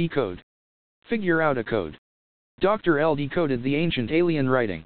Decode. Figure out a code. Dr. L decoded the ancient alien writing.